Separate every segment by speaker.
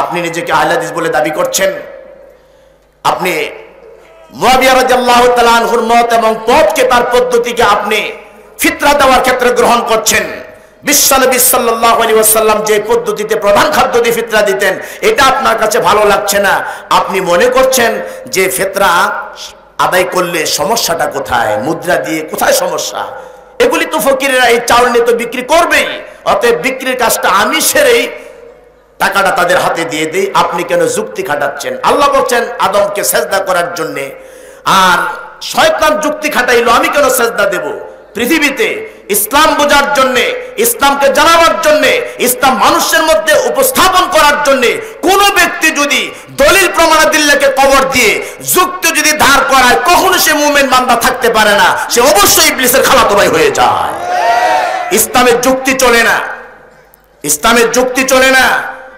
Speaker 1: আপনি নিজেকে আহলাদিস বলে দাবি করছেন। আপনি মত এবং পথকে তার পদ্ধতিকে আপনি ফিতরা দেওয়ার ক্ষেত্রে গ্রহণ করছেন। বিশ্বনবী সাল্লাল্লাহু আলাইহি ওয়াসাল্লাম যে পদ্ধতিতে প্রধান খাদ্য দিয়ে ফিতরা দিতেন, এটা আপনার কাছে ভালো লাগছে না? আপনি মনে করছেন যে ফেতরা আদায় করলে সমস্যাটা কোথায়? মুদ্রা দিয়ে কোথায় সমস্যা? এগুলি তো ফকিরেরা এই চাউল নিয়ে তো বিক্রি করবেই। অতএব বিক্রির কাজটা আমি সেরেই টাকাটা তাদের হাতে দিয়ে দিই। আপনি কেন যুক্তি খাটাচ্ছেন? আল্লাহ বলছেন, আদমকে সেজদা করার জন্য। আর শয়তান যুক্তি খাটাইলো, আমি কেন সেজদা দেব? পৃথিবীতে ইসলাম বোঝার জন্য, ইসলামকে জানাবার জন্য, ইসলাম মানুষের মধ্যে উপস্থাপন করার জন্য, কোন ব্যক্তি যদি দলিল প্রমাণাদিল্লাকে কবর দিয়ে যুক্তি যদি ধার করায়, কখনো সে মুমেন বান্দা থাকতে পারে না। সে অবশ্যই ইবলিসের খালাতো ভাই হয়ে যায়। ইসলামের যুক্তি চলে না। ইসলামের যুক্তি চলে না।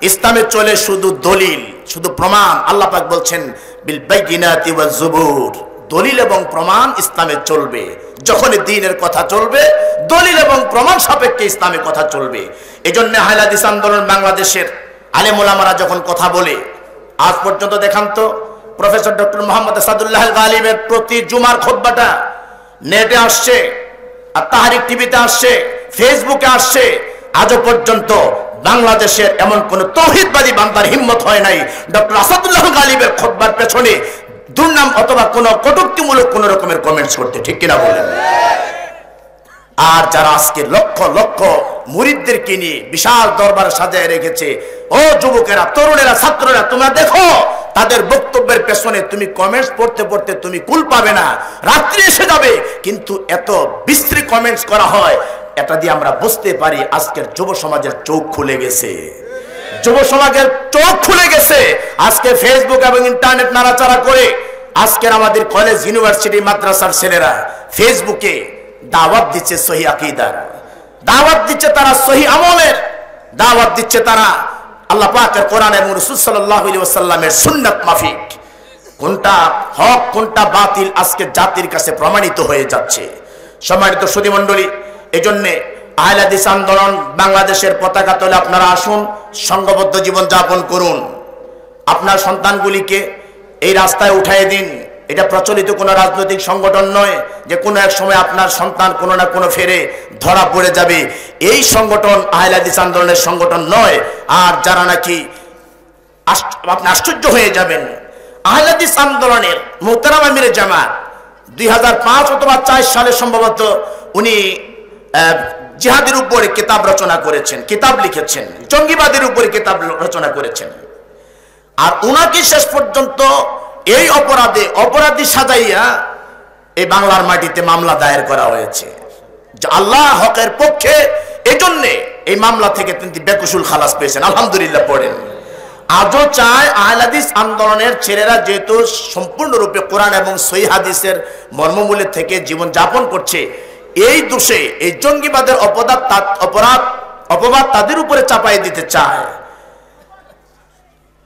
Speaker 1: ইসলামে চলে শুধু দলিল, শুধু প্রমাণ। আল্লাহ পাক বলছেন, বিল বাইগিনাতি ওয়াজ জুবুর। দলিল এবং প্রমাণ ইসলামে চলবে। যখনই দিনের কথা চলবে, দলিল এবং প্রমাণ সাপেক্ষে ইসলামের কথা চলবে। এজন্য হাইলাদিস আন্দোলন বাংলাদেশের আলেমুলামারা যখন কথা বলে, আজ পর্যন্ত দেখান তো, প্রফেসর ডক্টর মোহাম্মদ সাদুল্লাহ গালিবের প্রতি জুমার খোদ্বাটা নেটে আসছে, আর তাহারিক টিভিতে আসছে, ফেসবুকে আসছে, আজও পর্যন্ত বাংলাদেশের এমন কোন তৌহিদবাদী বান্দার হিম্মত হয় নাই। ডক্টর আসাদুল্লাহ গালিবের খোদবার পেছনে দুর্নাম অথবা কোন কটুক্তিমূলক কোন রকমের কমেন্টস করতে ঠিক কিনা বলেন আর যারা আজকে লক্ষ লক্ষ মুরিদদেরকে নিয়ে বিশাল দরবার সাজায় রেখেছে, ও যুবকেরা, তরুণেরা, ছাত্ররা, তোমরা দেখো, তাদের বক্তব্যের পেছনে তুমি কমেন্টস পড়তে পড়তে তুমি কুল পাবে না। রাত্রি এসে যাবে, কিন্তু এত বিশ্রী কমেন্টস করা হয় এটা দিয়ে আমরা বুঝতে পারি আজকের যুব সমাজের চোখ খুলে গেছে। যুব সমাজের চোখ খুলে গেছে। আজকে ফেসবুক এবং ইন্টারনেট নাড়াচাড়া করে আজকের আমাদের কলেজ ইউনিভার্সিটি মাদ্রাসার ছেলেরা ফেসবুকে দাওয়াত দিচ্ছে সহি আকিদার। দাওয়াত দিচ্ছে তারা সহি আমলের। দাওয়াত দিচ্ছে তারা আল্লাহ পাকের কোরআন এবং রাসূল ওয়াসাল্লামের সুন্নাত মাফিক। কোনটা হক, কোনটা বাতিল আজকে জাতির কাছে প্রমাণিত হয়ে যাচ্ছে। সম্মানিত সুধী মণ্ডলী এজন্যে আহলাদিস আন্দোলন বাংলাদেশের পতাকা তোলে আপনারা আসুন, সংঘবদ্ধ জীবন যাপন করুন। আপনার সন্তানগুলিকে এই রাস্তায় উঠাই দিন। এটা প্রচলিত কোনো রাজনৈতিক সংগঠন নয় যে কোনো এক সময় আপনার সন্তান কোনো না কোনো ফেরে ধরা পড়ে যাবে। এই সংগঠন আহলাদিস আন্দোলনের সংগঠন নয়। আর যারা নাকি আপনি আশ্চর্য হয়ে যাবেন। আহলাদিস আন্দোলনের মোহতারাম আমির জামাত দুই হাজার পাঁচ অথবা চার সালে সম্ভবত উনি জিহাদের উপরে কিতাব রচনা করেছেন, কিতাব লিখেছেন, জঙ্গিবাদের উপরে কিতাব রচনা করেছেন। আর উনাকে শেষ পর্যন্ত এই অপরাধে, অপরাধী সাজাইয়া এই বাংলার মাটিতে মামলা দায়ের করা হয়েছে। আল্লাহ হকের পক্ষে এজন্যে এই মামলা থেকে তিনি বেকুসুল খালাস পেয়েছেন, আলহামদুলিল্লাহ পড়েন। আজও চায় আহলাদিস আন্দোলনের ছেলেরা যেহেতু সম্পূর্ণরূপে কোরআন এবং সই হাদিসের মর্মমূল্যের থেকে জীবন যাপন করছে এই দোষে, এই জঙ্গিবাদের অপরাধ অপরাধ, অপবাদ তাদের উপরে চাপাই দিতে চায়।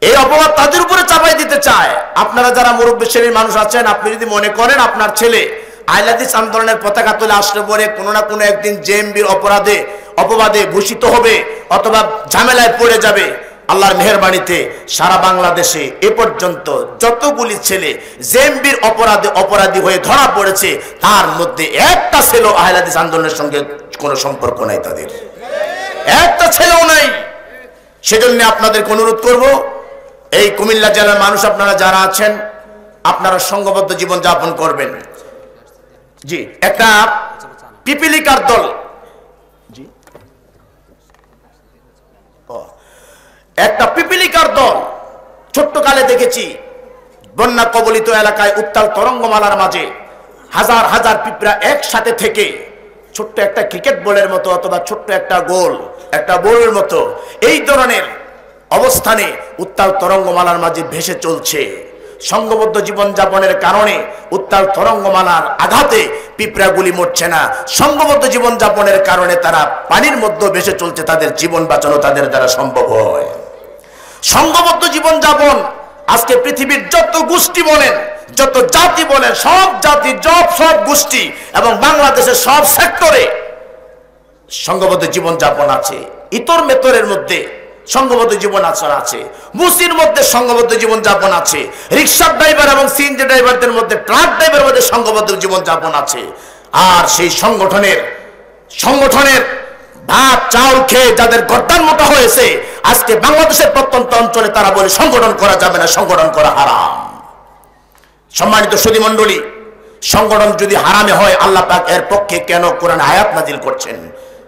Speaker 1: এই অপবাদ তাদের উপরে চাপাই দিতে চায়। আপনারা যারা মুরব্বী শ্রেণির মানুষ আছেন, আপনি যদি মনে করেন আপনার ছেলে আইলাদিস আন্দোলনের পতাকা তুলে আসলে পরে কোনো না কোনো একদিন জেএমবির অপরাধে, অপবাদে ভূষিত হবে অথবা ঝামেলায় পড়ে যাবে। আল্লাহর মেহরবানিতে সারা বাংলাদেশে এ পর্যন্ত যতগুলি ছেলে জেএমবির অপরাধে অপরাধী হয়ে ধরা পড়েছে, তার মধ্যে একটা ছেলে আহলাদিস আন্দোলনের সঙ্গে কোনো সম্পর্ক নাই তাদের। একটা ছেলেও নাই। সেজন্য আপনাদেরকে অনুরোধ করব, এই কুমিল্লা জেলার মানুষ আপনারা যারা আছেন, আপনারা সংঘবদ্ধ জীবন যাপন করবেন। জি, একটা পিপিলিকার দল জি ও, একটা পিপিলিকার দল ছোট্ট কালে দেখেছি, বন্যা কবলিত এলাকায় উত্তাল তরঙ্গমালার মাঝে হাজার হাজার পিঁপড়া একসাথে থেকে ছোট্ট একটা ক্রিকেট বলের মতো অথবা ছোট্ট একটা গোল, একটা বলের মতো এই ধরনের অবস্থানে উত্তাল তরঙ্গমালার মাঝে ভেসে চলছে। সংঘবদ্ধ জীবনযাপনের কারণে উত্তাল তরঙ্গমালার আঘাতে পিঁপড়াগুলি মরছে না। সংঘবদ্ধ জীবনযাপনের কারণে তারা পানির মধ্যে ভেসে চলছে, তাদের জীবন বাঁচানো তাদের দ্বারা সম্ভব হয়। সংঘবদ্ধ জীবনযাপন আজকে পৃথিবীর যত গোষ্ঠী বলেন, যত জাতি বলেন, সব জাতি সব সব গোষ্ঠী এবং বাংলাদেশের সব সেক্টরে সংঘবদ্ধ জীবনযাপন আছে। ইতর মেতরের মধ্যে সংঘবদ্ধ জীবন আচরণ আছে। মুসির মধ্যে সংঘবদ্ধ জীবন যাপন আছে। রিক্সার ড্রাইভার এবং সিএনজি ড্রাইভারদের মধ্যে ট্রাক ড্রাইভারের মধ্যে সংঘবদ্ধ জীবন যাপন আছে। আর সেই সংগঠনের সংগঠনের ভাত, চাউল খেয়ে যাদের গদ্দান মোটা হয়েছে, আজকে বাংলাদেশের প্রত্যন্ত অঞ্চলে তারা বলে সংগঠন করা যাবে না, সংগঠন করা হারাম। সম্মানিত সুদী মণ্ডলী সংগঠন যদি হারামে হয়, আল্লাহ পাক এর পক্ষে কেন কোরআন আয়াত নাজিল করছেন?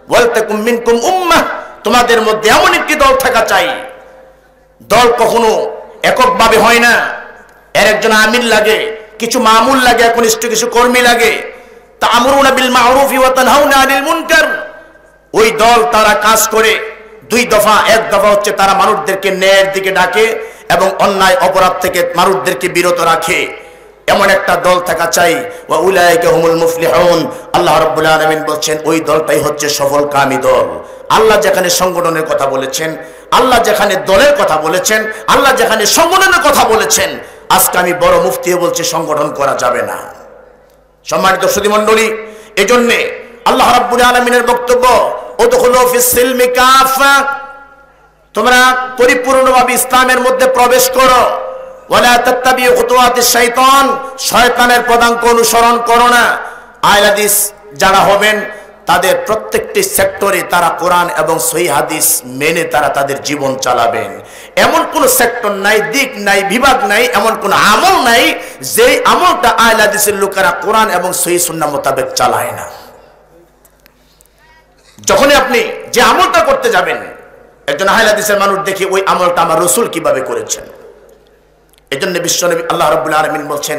Speaker 1: বলতে কুমিন কুম উম্মাহ তোমাদের মধ্যে এমন একটি দল থাকা চাই। দল কখনো এককভাবে হয় না। এর একজন আমির লাগে, কিছু মামুল লাগে, একনিষ্ঠ কিছু কর্মী লাগে। তা আমরুনা বিল মারুফি ওয়া তানহাউনা আনিল মুনকার। ওই দল তারা কাজ করে, দুই দফা, এক দফা হচ্ছে তারা মানুষদেরকে ন্যায়ের দিকে ডাকে এবং অন্যায় অপরাধ থেকে মানুষদেরকে বিরত রাখে। এমন একটা দল থাকা চাই। ওয়া উলাইকা হুমুল মুফলিহুন। আল্লাহ বলছেন, ওই দলটাই হচ্ছে সফল কামী দল। আল্লাহ যেখানে সংগঠনের কথা বলেছেন, আল্লাহ যেখানে দলের কথা বলেছেন, আল্লাহ যেখানে সংগঠনের কথা বলেছেন, আজকে আমি বড় মুফতিও বলছি, সংগঠন করা যাবে না। সম্মানিত সুদী মণ্ডলী এজন্যে আল্লাহ রাব্বুল আলামিনের বক্তব্য, উদখুলু ফিস সিলমি কাফা তোমরা পরিপূর্ণভাবে ইসলামের মধ্যে প্রবেশ করো। ওয়ালা তাত্তাবিউ খুতুওয়াতিশ শাইতান শয়তানের পদাঙ্ক অনুসরণ করো না। আয়াত হাদিস যারা হবেন, তাদের প্রত্যেকটি সেক্টরে তারা কোরআন এবং সহি হাদিস মেনে তারা তাদের জীবন চালাবেন। এমন কোন সেক্টর নাই, দিক নাই, বিভাগ নাই, এমন কোন আমল নাই যে আমলটা আয়াত হাদিসের লোকেরা কোরআন এবং সহি সুন্নাহ মোতাবেক চালায় না। যখনই আপনি যে আমলটা করতে যাবেন, একজন হাদিসের মানুষ দেখে ওই আমলটা আমার রসুল কীভাবে করেছেন। এই জন্য বিশ্বনবী আল্লাহ রাব্বুল আলামিন বলছেন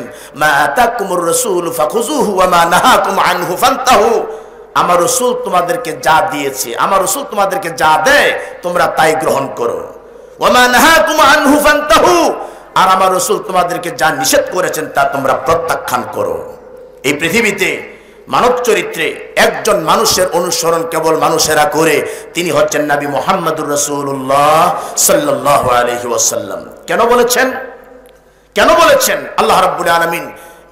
Speaker 1: আমার রসুল তোমাদেরকে যা দিয়েছে, আমার রসুল তোমাদেরকে যা দেয়, তোমরা তাই গ্রহণ করো। আর আমার রসুল তোমাদেরকে যা নিষেধ করেছেন, তা তোমরা প্রত্যাখ্যান করো। এই পৃথিবীতে মানব চরিত্রে একজন মানুষের অনুসরণ কেবল মানুষেরা করে, তিনি হচ্ছেন নবী মোহাম্মদুর রসুল্লাহ সাল্লাহ আলহি ওয়াসাল্লাম। কেন বলেছেন? কেন বলেছেন? আল্লাহ রাব্বুল আলামিন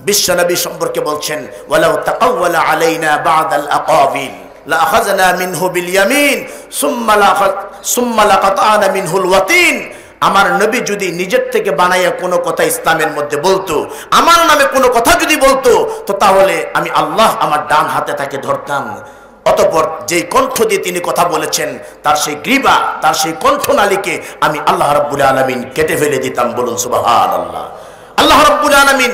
Speaker 1: বিশ্ব নবী সম্পর্কে বলছেন, ওয়ালাউ তাকাওয়ালা আলাইনা বাদাল আকাবিল ইয়ামিন, সুম্মা লাআখায সুম্মা লাকাতানা মিনহুল ওয়াতিন। আমার নবী যদি নিজের থেকে বানাইয়া কোনো কথা ইসলামের মধ্যে বলতো, আমার নামে কোনো কথা যদি বলতো, তো তাহলে আমি আল্লাহ আমার ডান হাতে তাকে ধরতাম। অতপর যেই কণ্ঠ দিয়ে তিনি কথা বলেছেন, তার সেই গ্রীবা, তার সেই কণ্ঠনালীকে আমি আল্লাহ রাব্বুল আলামিন কেটে ফেলে দিতাম বলুন সুবাহান আল্লাহ আল্লাহ রাব্বুল আলামিন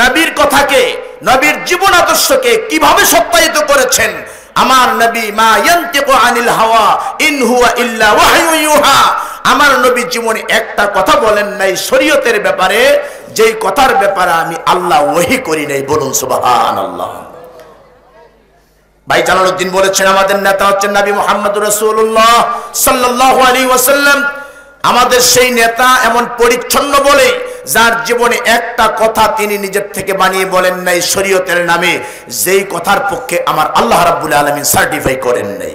Speaker 1: নবীর কথাকে, নবীর জীবন আদর্শকে কীভাবে সত্যায়িত করেছেন? আমার নবী মা ইয়ান্তিকু আনিল হাওয়া ইন হুয়া ইল্লা ওয়াহয়ু ইউহা। আমার নবী জীবনে একটা কথা বলেন নাই, শরীয়তের ব্যাপারে যেই কথার ব্যাপারে আমি আল্লাহ ওহি করি নাই, বলুন সুবহানাল্লাহ। ভাই জালালউদ্দিন বলেছেন, আমাদের নেতা হচ্ছেন নবী মুহাম্মদ রাসূলুল্লাহ সাল্লাল্লাহু আলাইহি ওয়াসাল্লাম। আমাদের সেই নেতা এমন পরিচ্ছন্ন বলে যার জীবনে একটা কথা তিনি নিজের থেকে বানিয়ে বলেন নাই, শরীয়তের নামে, যেই কথার পক্ষে আমার আল্লাহ রাব্বুল আলামিন সার্টিফাই করেন নাই।